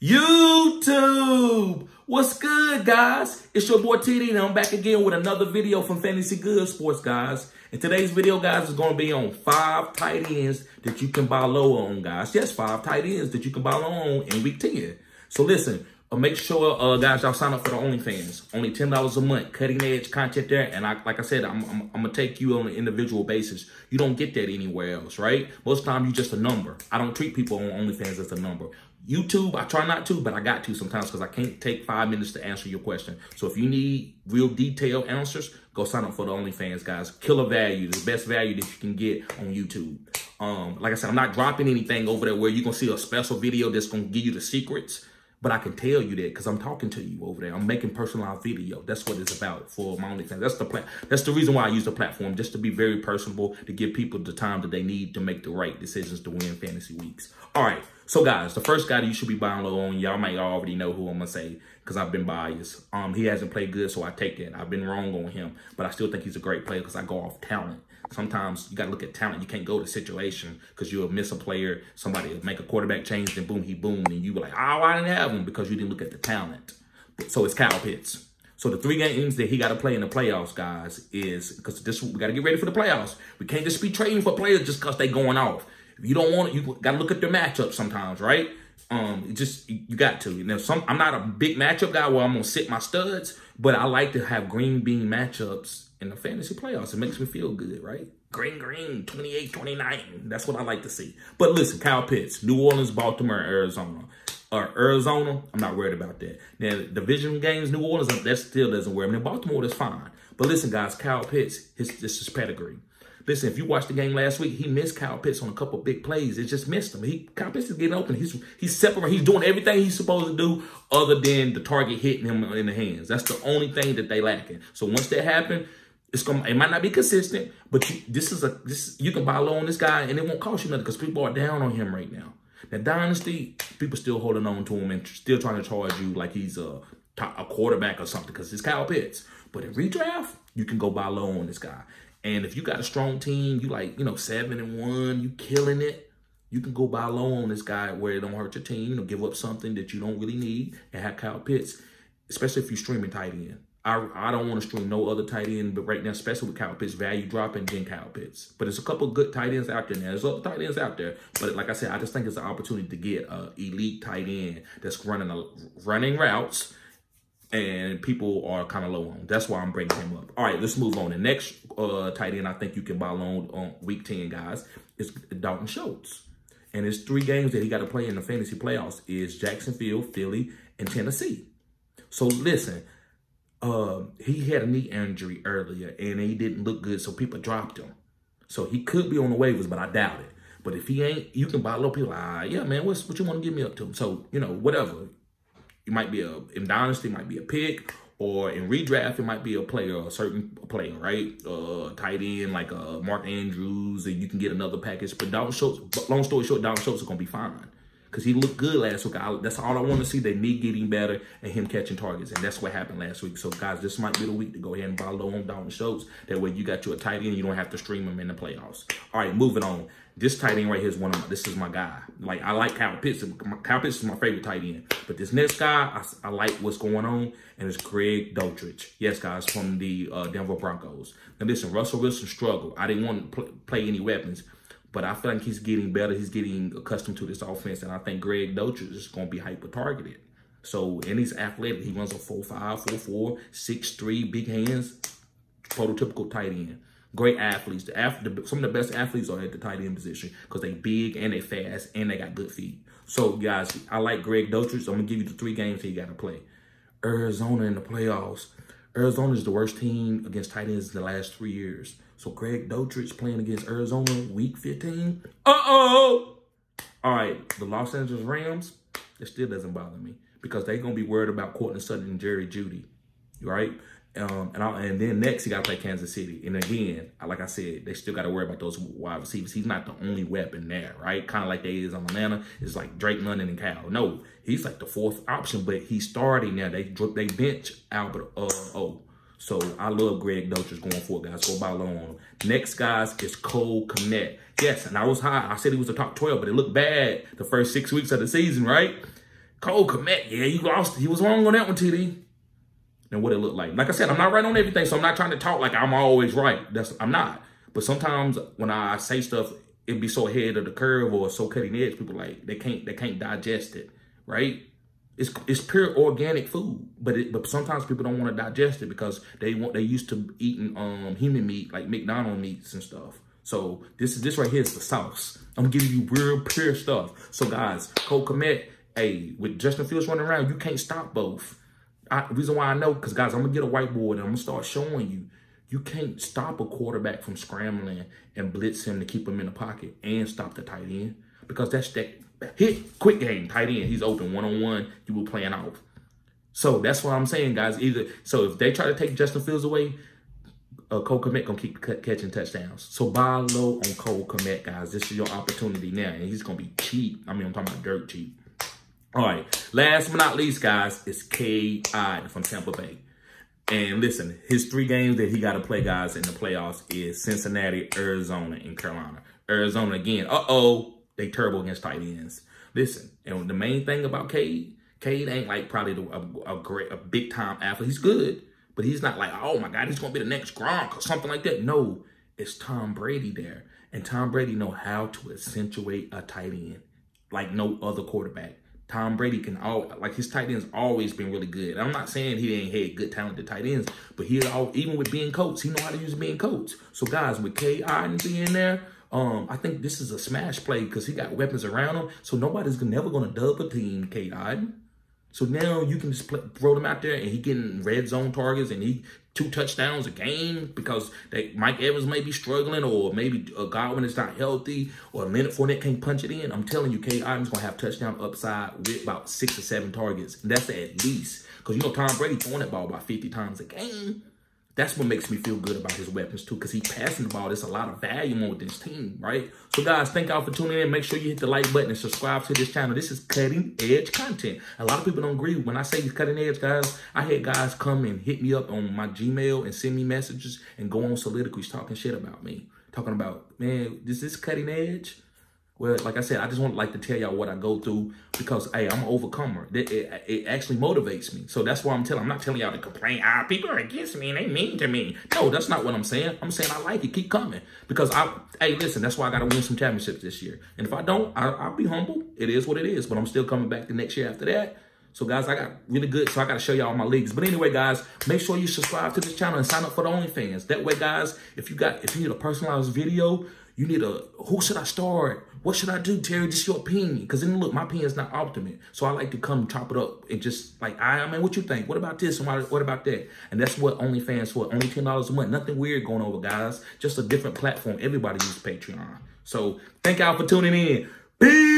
YouTube! What's good, guys? It's your boy TD, and I'm back again with another video from Fantasy GoodeSports, guys. And today's video, guys, is going to be on five tight ends that you can buy low on, guys. Yes, five tight ends that you can buy low on in week 10. So listen, uh, make sure, uh, guys, y'all sign up for the OnlyFans. Only $10 a month, cutting edge content there. And I, like I said, I'm, I'm, I'm going to take you on an individual basis. You don't get that anywhere else, right? Most time, you just a number. I don't treat people on OnlyFans as a number. YouTube, I try not to, but I got to sometimes because I can't take five minutes to answer your question. So if you need real detailed answers, go sign up for the OnlyFans, guys. Killer value, the best value that you can get on YouTube. Um, like I said, I'm not dropping anything over there where you're going to see a special video that's going to give you the secrets. But I can tell you that because I'm talking to you over there. I'm making personalized video. That's what it's about for my OnlyFans. That's the plat. That's the reason why I use the platform, just to be very personable, to give people the time that they need to make the right decisions to win fantasy weeks. All right. So guys, the first guy that you should be buying low on, y'all might already know who I'm gonna say because I've been biased. Um, he hasn't played good, so I take it. I've been wrong on him, but I still think he's a great player because I go off talent. Sometimes you gotta look at talent. You can't go to situation because you'll miss a player. Somebody will make a quarterback change, then boom, he boomed, and you were like, oh, I didn't have him because you didn't look at the talent. So it's Kyle Pitts. So the three games that he got to play in the playoffs, guys, is because this we got to get ready for the playoffs. We can't just be trading for players just because they going off. If you don't want it, you got to look at their matchup sometimes, right? Um, just you got to. Now, some I'm not a big matchup guy where I'm gonna sit my studs, but I like to have green bean matchups in the fantasy playoffs. It makes me feel good, right? Green, green, 28, 29. That's what I like to see. But listen, Kyle Pitts, New Orleans, Baltimore, Arizona. Or Arizona, I'm not worried about that. Now, division games, New Orleans, that still doesn't worry me. Baltimore, that's fine. But listen, guys, Kyle Pitts, his, this is pedigree. Listen, if you watched the game last week, he missed Kyle Pitts on a couple big plays. It just missed him. He Kyle Pitts is getting open. He's he's separating. He's doing everything he's supposed to do, other than the target hitting him in the hands. That's the only thing that they lacking. So once that happens, it's gonna. It might not be consistent, but you, this is a this. You can buy low on this guy, and it won't cost you nothing because people are down on him right now. Now dynasty, people still holding on to him and still trying to charge you like he's a a quarterback or something because it's Kyle Pitts. But in redraft, you can go buy low on this guy. And if you got a strong team, you like, you know, seven and one, you killing it, you can go buy low on this guy where it don't hurt your team, you know, give up something that you don't really need and have Kyle Pitts, especially if you're streaming tight end. I, I don't want to stream no other tight end, but right now, especially with Kyle Pitts, value dropping, then Kyle Pitts. But there's a couple good tight ends out there now. There's other tight ends out there. But like I said, I just think it's an opportunity to get an elite tight end that's running a, running routes and people are kind of low on. That's why I'm bringing him up. All right, let's move on. The next uh, tight end I think you can buy low on week 10, guys, is Dalton Schultz. And his three games that he got to play in the fantasy playoffs is Jacksonville, Philly, and Tennessee. So listen, uh, he had a knee injury earlier, and he didn't look good, so people dropped him. So he could be on the waivers, but I doubt it. But if he ain't, you can buy low people. Ah, yeah, man, what's what you want to give me up to? So you know, whatever. It might be a in dynasty, might be a pick, or in redraft, it might be a player, a certain player, right? Uh, tight end like uh, Mark Andrews, and you can get another package. But Dalton Schultz, long story short, Dalton Schultz is gonna be fine because he looked good last week. I, that's all I want to see. They need getting better and him catching targets, and that's what happened last week. So guys, this might be the week to go ahead and buy low on Dalton Schultz. That way, you got you a tight end, you don't have to stream him in the playoffs. All right, moving on. This tight end right here is one of my, this is my guy. Like, I like Kyle Pitts. Kyle Pitts is my favorite tight end. But this next guy, I, I like what's going on, and it's Greg Dulcich. Yes, guys, from the uh, Denver Broncos. Now, listen, Russell Wilson struggled. I didn't want to pl play any weapons, but I feel like he's getting better. He's getting accustomed to this offense, and I think Greg Dulcich is going to be hyper-targeted. So, and he's athletic. He runs a 4'5", 4'4", 6'3", big hands, prototypical tight end. Great athletes. The, the, some of the best athletes are at the tight end position because they big and they fast and they got good feet. So, guys, I like Greg Dulcich. So I'm going to give you the three games he got to play. Arizona in the playoffs. Arizona is the worst team against tight ends in the last three years. So Greg Dulcich playing against Arizona week 15. Uh-oh! All right, the Los Angeles Rams, it still doesn't bother me because they're going to be worried about Courtland Sutton and Jerry Jeudy, right? Um, and, I, and then next, he got to play Kansas City. And again, like I said, they still got to worry about those wide receivers. He's not the only weapon there, right? Kind of like they is on Atlanta. It's like Drake London and Cal. No, he's like the fourth option, but he's starting now. They they bench Albert uh, O. So I love Greg Dulcich going forward, guys. Go on him. Next, guys, is Cole Kmet. Yes, and I was high. I said he was the top 12, but it looked bad the first six weeks of the season, right? Cole Kmet, yeah, you lost. He was wrong on that one, TD. And what it looked like. Like I said, I'm not right on everything, so I'm not trying to talk like I'm always right. That's I'm not. But sometimes when I say stuff, it be so ahead of the curve or so cutting edge, people like they can't they can't digest it, right? It's it's pure organic food, but it, but sometimes people don't want to digest it because they want they used to eating um human meat like McDonald meats and stuff. So this is this right here is the sauce. I'm giving you real pure stuff. So guys, Cole Kmet, hey, with Justin Fields running around, you can't stop both. I, reason why I know, because guys, I'm gonna get a whiteboard and I'm gonna start showing you. You can't stop a quarterback from scrambling and blitz him to keep him in the pocket and stop the tight end because that's that hit quick game tight end. He's open one on one. You were playing off. So that's what I'm saying, guys. Either so if they try to take Justin Fields away, uh, Cole Kmet gonna keep catching touchdowns. So buy low on Cole Kmet, guys. This is your opportunity now, and he's gonna be cheap. I mean, I'm talking about dirt cheap. All right, last but not least, guys, is K.I. from Tampa Bay. And listen, his three games that he got to play, guys, in the playoffs is Cincinnati, Arizona, and Carolina. Arizona again. Uh-oh, they terrible against tight ends. Listen, and the main thing about Cade, Cade ain't like probably a, a great, a big time athlete. He's good, but he's not like, oh my God, he's gonna be the next Gronk or something like that. No, it's Tom Brady there, and Tom Brady know how to accentuate a tight end like no other quarterback. Tom Brady can all like his tight ends always been really good. I'm not saying he ain't had good talented tight ends, but he all even with being coach, he know how to use being coach. So guys, with K I being there, um, I think this is a smash play because he got weapons around him. So nobody's never gonna double team K I. So now you can just play, throw them out there and he getting red zone targets and he two touchdowns a game because they, Mike Evans may be struggling or maybe uh, Godwin is not healthy or a Leonard Fournette can't punch it in. I'm telling you, K. Ivan's going to have touchdown upside with about six or seven targets. And that's at least. Because, you know, Tom Brady throwing that ball about 50 times a game. That's what makes me feel good about his weapons too, because he passing the ball. There's a lot of value on this team, right? So guys, thank y'all for tuning in. Make sure you hit the like button and subscribe to this channel. This is cutting edge content. A lot of people don't agree when I say he's cutting edge, guys. I had guys come and hit me up on my Gmail and send me messages and go on soliloquies talking shit about me. Talking about, man, this is this cutting edge? Well, like I said, I just want like to tell y'all what I go through because, hey, I'm an overcomer. It, it, it, actually motivates me. So that's why I'm telling. I'm not telling y'all to complain. Ah, people are against me and they mean to me. No, that's not what I'm saying. I'm saying I like it. Keep coming because I. Hey, listen, that's why I got to win some championships this year. And if I don't, I, I'll be humble. It is what it is. But I'm still coming back the next year after that. So guys, I got really good. So I got to show y'all my leagues. But anyway, guys, make sure you subscribe to this channel and sign up for the OnlyFans. That way, guys, if you got if you need a personalized video, you need a who should I start? What should I do, Terry? Just your opinion. Because then look, my opinion is not ultimate. So I like to come chop it up and just like, I, I mean, what you think? What about this and what, what about that? And that's what OnlyFans for. Only $10 a month. Nothing weird going over, guys. Just a different platform. Everybody uses Patreon. So thank y'all for tuning in. Peace.